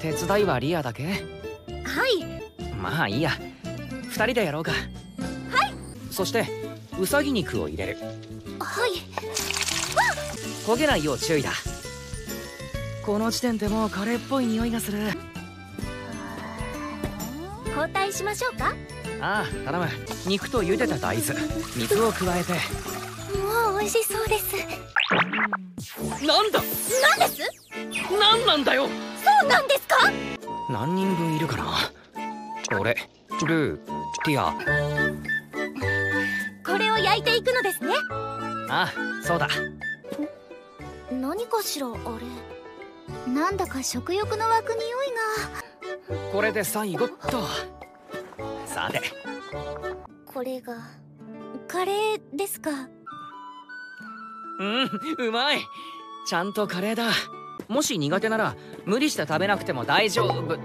手伝いはリアだけ？はい。まあいいや。二人でやろうか。はい。そしてうさぎ肉を入れる。はい。焦げないよう注意だ。この時点でもうカレーっぽい匂いがする。交代しましょうか？ああ頼む。肉と茹でた大豆。水を加えて。もう美味しそうです。なんだ？何です？なんなんだよ？そうなんですか？何人分いるかな？俺ルーティア。これを焼いていくのですね。ああそうだ。何かしらあれ。なんだか食欲の湧く匂いこれで最後っと。さて。がこれがカレーですか？うんうまい。ちゃんとカレーだもし苦手なら無理して食べなくても大丈夫。